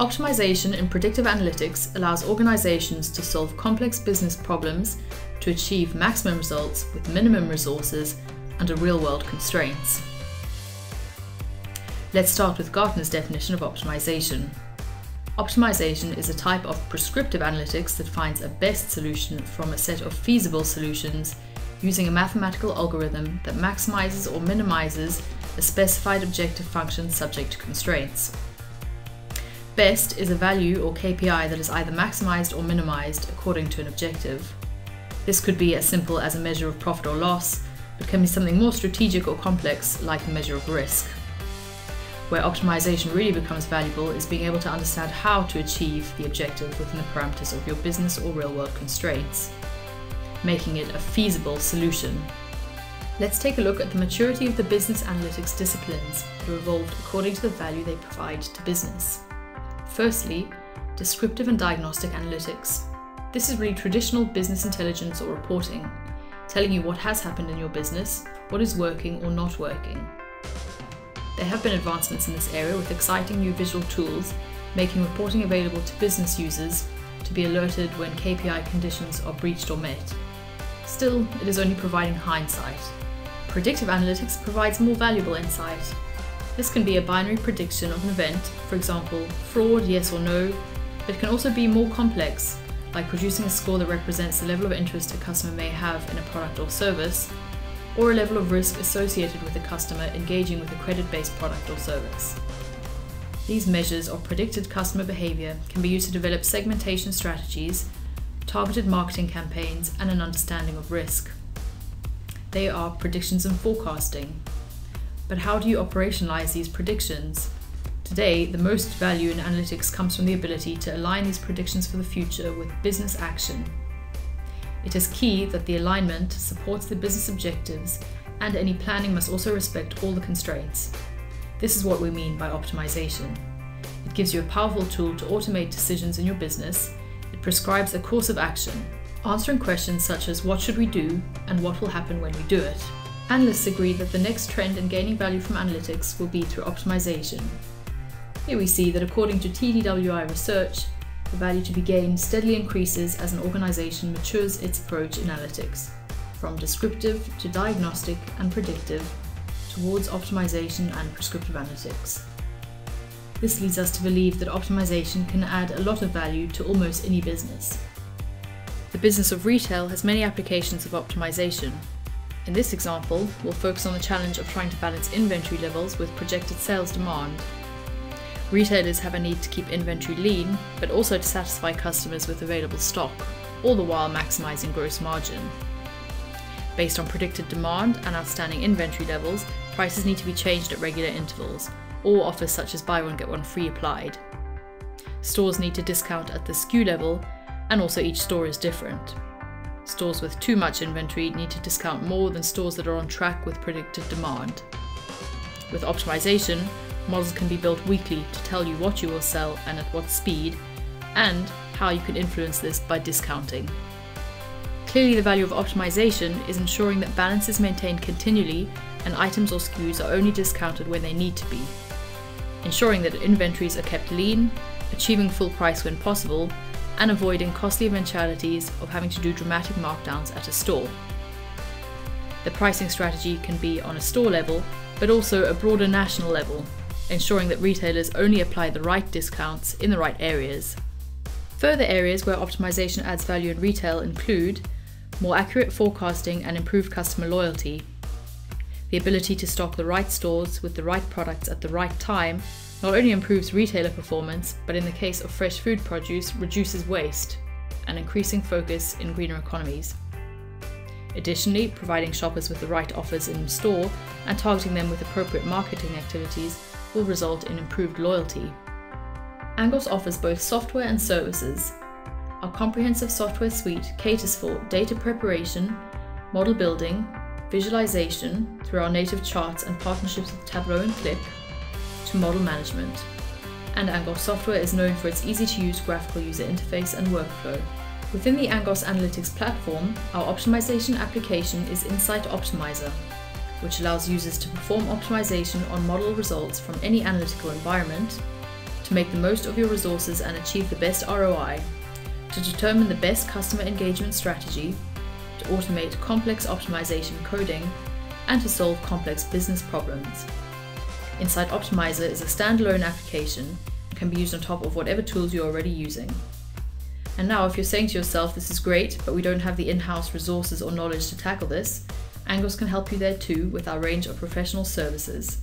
Optimization in predictive analytics allows organizations to solve complex business problems to achieve maximum results with minimum resources under real world constraints. Let's start with Gartner's definition of optimization. Optimization is a type of prescriptive analytics that finds a best solution from a set of feasible solutions using a mathematical algorithm that maximizes or minimizes a specified objective function subject to constraints. Best is a value or KPI that is either maximized or minimized according to an objective. This could be as simple as a measure of profit or loss, but can be something more strategic or complex like a measure of risk. Where optimization really becomes valuable is being able to understand how to achieve the objective within the parameters of your business or real world constraints, making it a feasible solution. Let's take a look at the maturity of the business analytics disciplines that are evolved according to the value they provide to business. Firstly, descriptive and diagnostic analytics. This is really traditional business intelligence or reporting, telling you what has happened in your business, what is working or not working. There have been advancements in this area with exciting new visual tools, making reporting available to business users to be alerted when KPI conditions are breached or met. Still, it is only providing hindsight. Predictive analytics provides more valuable insight, this can be a binary prediction of an event, for example, fraud, yes or no, but it can also be more complex, like producing a score that represents the level of interest a customer may have in a product or service, or a level of risk associated with a customer engaging with a credit based product or service. These measures of predicted customer behaviour can be used to develop segmentation strategies, targeted marketing campaigns, and an understanding of risk. They are predictions and forecasting, but how do you operationalize these predictions? Today, the most value in analytics comes from the ability to align these predictions for the future with business action. It is key that the alignment supports the business objectives and any planning must also respect all the constraints. This is what we mean by optimization. It gives you a powerful tool to automate decisions in your business. It prescribes a course of action, answering questions such as what should we do and what will happen when we do it. Analysts agree that the next trend in gaining value from analytics will be through optimization. Here we see that according to TDWI research, the value to be gained steadily increases as an organization matures its approach in analytics, from descriptive to diagnostic and predictive, towards optimization and prescriptive analytics. This leads us to believe that optimization can add a lot of value to almost any business. The business of retail has many applications of optimization, in this example, we'll focus on the challenge of trying to balance inventory levels with projected sales demand. Retailers have a need to keep inventory lean, but also to satisfy customers with available stock, all the while maximising gross margin. Based on predicted demand and outstanding inventory levels, prices need to be changed at regular intervals, or offers such as buy one get one free applied. Stores need to discount at the SKU level, and also each store is different. Stores with too much inventory need to discount more than stores that are on track with predicted demand. With optimization, models can be built weekly to tell you what you will sell and at what speed, and how you can influence this by discounting. Clearly, the value of optimization is ensuring that balance is maintained continually and items or SKUs are only discounted when they need to be. Ensuring that inventories are kept lean, achieving full price when possible, and avoiding costly eventualities of having to do dramatic markdowns at a store. The pricing strategy can be on a store level, but also a broader national level, ensuring that retailers only apply the right discounts in the right areas. Further areas where optimization adds value in retail include more accurate forecasting and improved customer loyalty, the ability to stock the right stores with the right products at the right time not only improves retailer performance, but in the case of fresh food produce, reduces waste, and increasing focus in greener economies. Additionally, providing shoppers with the right offers in store and targeting them with appropriate marketing activities will result in improved loyalty. Angoss offers both software and services. Our comprehensive software suite caters for data preparation, model building, visualization through our native charts and partnerships with Tableau and Qlik, to model management. And Angoss software is known for its easy to use graphical user interface and workflow. Within the Angoss Analytics platform, our optimization application is Insight Optimizer, which allows users to perform optimization on model results from any analytical environment, to to make the most of your resources and achieve the best ROI, to determine the best customer engagement strategy, to automate complex optimization coding, and to solve complex business problems. Insight Optimizer is a standalone application can be used on top of whatever tools you're already using. And now, if you're saying to yourself, this is great, but we don't have the in house resources or knowledge to tackle this, Angoss can help you there too with our range of professional services.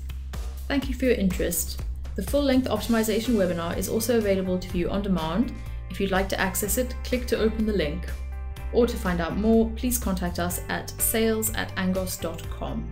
Thank you for your interest. The full length optimization webinar is also available to view on demand. If you'd like to access it, click to open the link. Or to find out more, please contact us at sales at angoss.com.